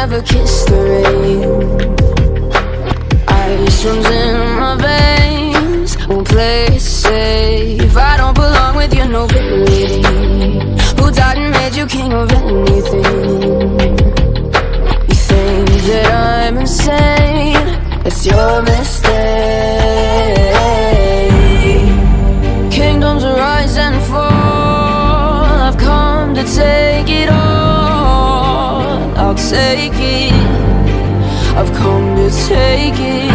Never kiss the rain. Ice runs in my veins. Won't play safe. I don't belong with you, your nobility Who died and made you king of anything? You think that I'm insane. That's your mistake take it. I've come to take it.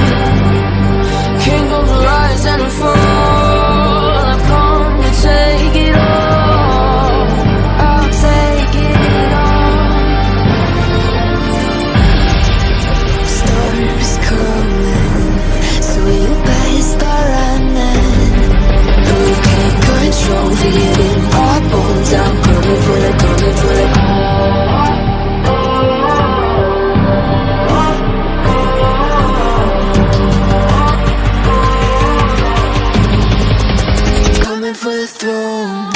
Coming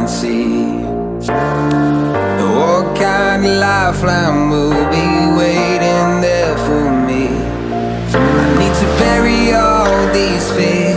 and see what kind of lifeline will be waiting there for me. I need to bury all these fears